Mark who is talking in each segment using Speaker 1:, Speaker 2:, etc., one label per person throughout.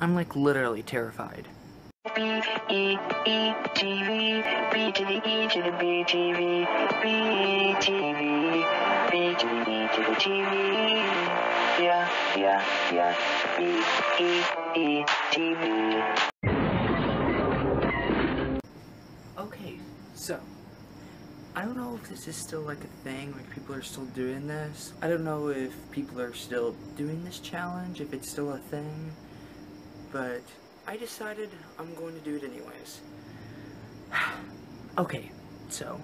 Speaker 1: I'm like literally terrified. Okay, so I don't know if this is still like a thing, like people are still doing this. I don't know if people are still doing this challenge, if it's still a thing, but I decided I'm going to do it anyways. okay, so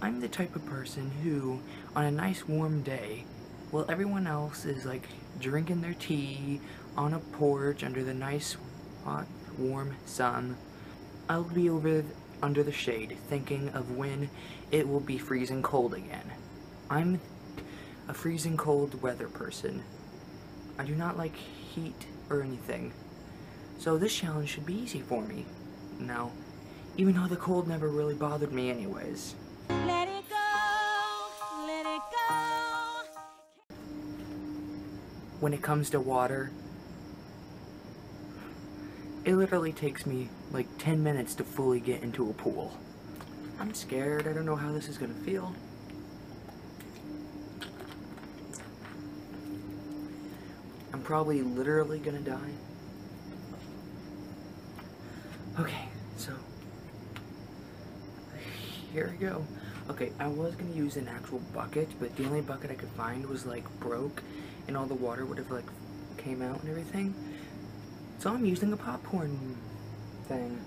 Speaker 1: I'm the type of person who, on a nice warm day, while everyone else is like drinking their tea on a porch under the nice hot warm sun, I'll be over under the shade thinking of when it will be freezing cold again. I'm a freezing cold weather person. I do not like heat or anything. So this challenge should be easy for me. Now, even though the cold never really bothered me anyways.
Speaker 2: Let it go, let it go.
Speaker 1: When it comes to water, it literally takes me like 10 minutes to fully get into a pool. I'm scared, I don't know how this is gonna feel. I'm probably literally gonna die. Okay, so here we go. Okay, I was gonna use an actual bucket, but the only bucket I could find was like broke, and all the water would have like came out and everything. So I'm using a popcorn thing.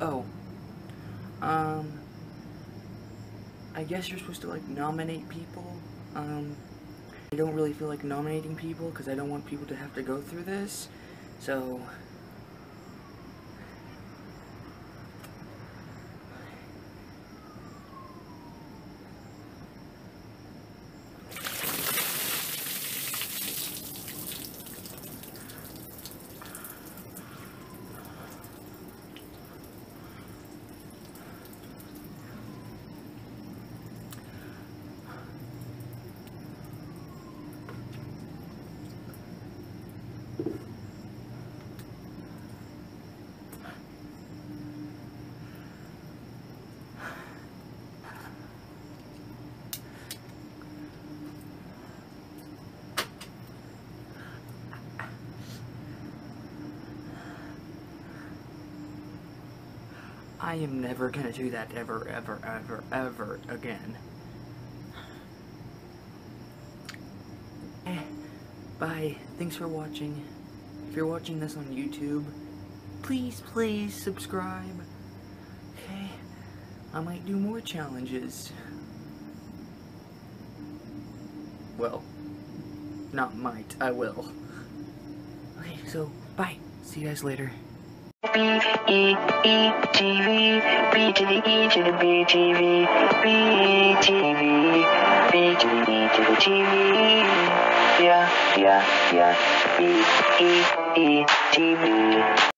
Speaker 1: Oh. Um. I guess you're supposed to like nominate people. Um. I don't really feel like nominating people because I don't want people to have to go through this. So. I am never gonna do that ever, ever, ever, ever again. Eh, bye. Thanks for watching. If you're watching this on YouTube, please, please subscribe. Okay? I might do more challenges. Well, not might, I will. Okay, so, bye. See you guys later.
Speaker 3: B E E T V B to the E to the B T V B T V B to the E to the T V Yeah, yeah, yeah B E E T V